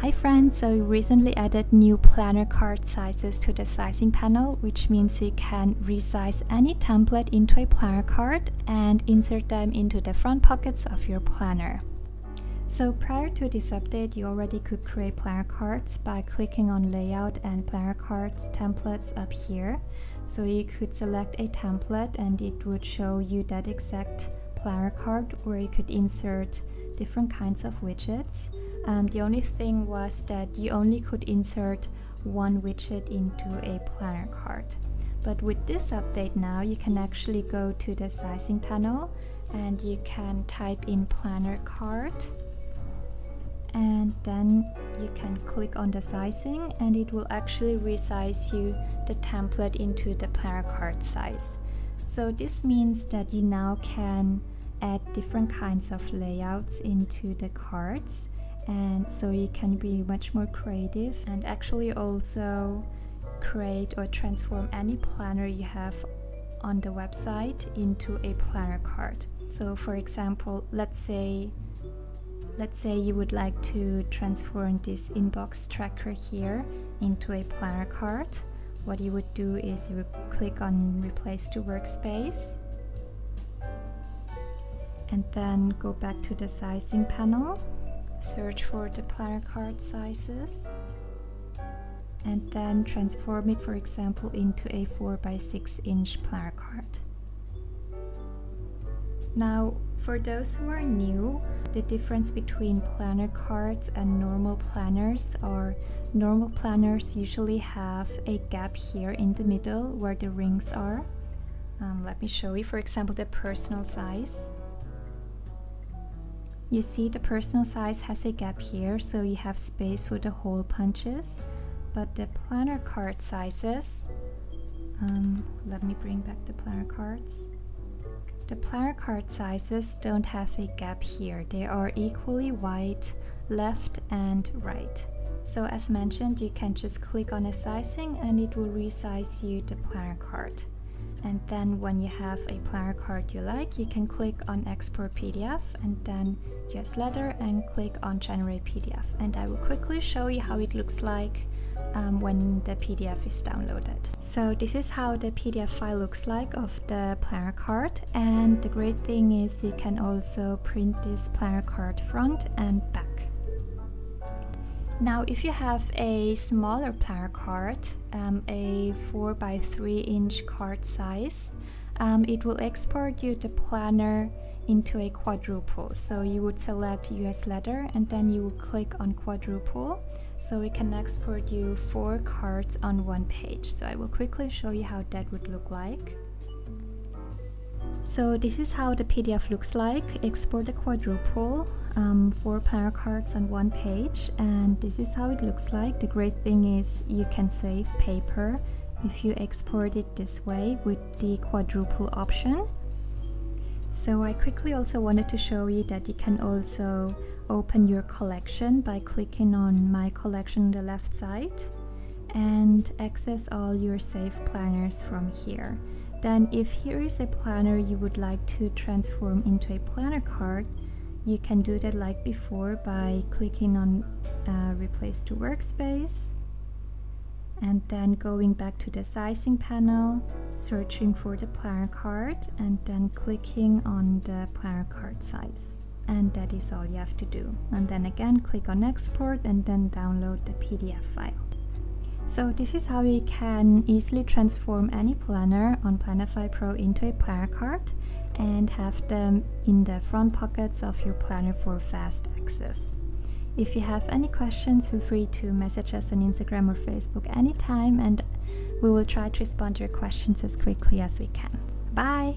Hi friends, so we recently added new planner card sizes to the sizing panel, which means you can resize any template into a planner card and insert them into the front pockets of your planner. So prior to this update, you already could create planner cards by clicking on layout and planner cards templates up here. So you could select a template and it would show you that exact planner card where you could insert different kinds of widgets. Um, the only thing was that you only could insert one widget into a planner card. But with this update now, you can actually go to the sizing panel and you can type in planner card and then you can click on the sizing and it will actually resize you the template into the planner card size. So this means that you now can add different kinds of layouts into the cards and so you can be much more creative and actually also create or transform any planner you have on the website into a planner card. So for example, let's say let's say you would like to transform this inbox tracker here into a planner card. What you would do is you would click on replace to workspace and then go back to the sizing panel search for the planner card sizes and then transform it for example into a 4 by 6 inch planner card. Now for those who are new, the difference between planner cards and normal planners are normal planners usually have a gap here in the middle where the rings are. Um, let me show you for example the personal size. You see the personal size has a gap here, so you have space for the hole punches. But the planner card sizes, um, let me bring back the planner cards. The planner card sizes don't have a gap here. They are equally wide left and right. So as mentioned, you can just click on a sizing and it will resize you the planner card and then when you have a planner card you like you can click on export PDF and then just letter and click on generate PDF and I will quickly show you how it looks like um, when the PDF is downloaded. So this is how the PDF file looks like of the planner card and the great thing is you can also print this planner card front and back. Now if you have a smaller planner card, um, a 4 by 3 inch card size, um, it will export you the planner into a quadruple. So you would select US letter and then you will click on quadruple. So it can export you four cards on one page. So I will quickly show you how that would look like. So this is how the PDF looks like. Export the quadruple, um, four planner cards on one page and this is how it looks like. The great thing is you can save paper if you export it this way with the quadruple option. So I quickly also wanted to show you that you can also open your collection by clicking on my collection on the left side and access all your saved planners from here. Then if here is a planner you would like to transform into a planner card, you can do that like before by clicking on uh, replace to workspace and then going back to the sizing panel, searching for the planner card and then clicking on the planner card size. And that is all you have to do. And then again, click on export and then download the PDF file. So this is how you can easily transform any planner on Planify Pro into a planner card and have them in the front pockets of your planner for fast access. If you have any questions, feel free to message us on Instagram or Facebook anytime and we will try to respond to your questions as quickly as we can. Bye!